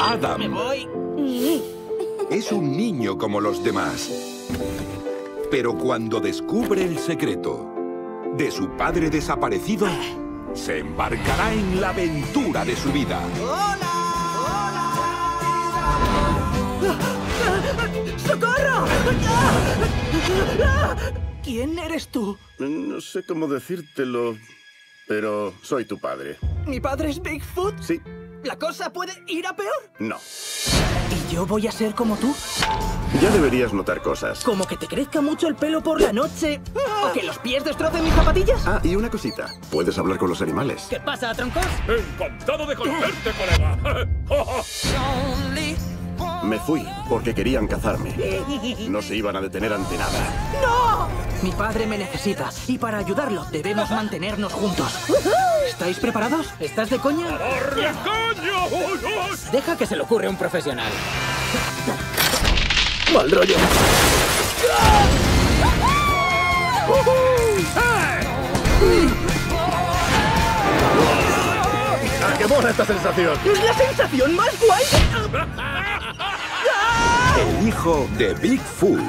Adam. Me voy. Es un niño como los demás. Pero cuando descubre el secreto de su padre desaparecido, se embarcará en la aventura de su vida. ¡Socorro! ¿Quién eres tú? No sé cómo decírtelo, pero soy tu padre. ¿Mi padre es Bigfoot? Sí, ¿La cosa puede ir a peor? no. ¿Y yo voy a ser como tú? Ya deberías notar cosas. ¿Como que te crezca mucho el pelo por la noche? ¿O que los pies destrocen mis zapatillas? Ah, y una cosita. Puedes hablar con los animales. ¿Qué pasa, troncos? Encantado de conocerte, colega. Me fui porque querían cazarme. No se iban a detener ante nada. ¡No! Mi padre me necesita y para ayudarlo debemos mantenernos juntos. ¿Estáis preparados? ¿Estás de coña? ¡Uy, uy! Deja que se le ocurre a un profesional. Mal rollo. ¡Ah, qué mola esta sensación! ¡Es la sensación más guay! El hijo de Bigfoot.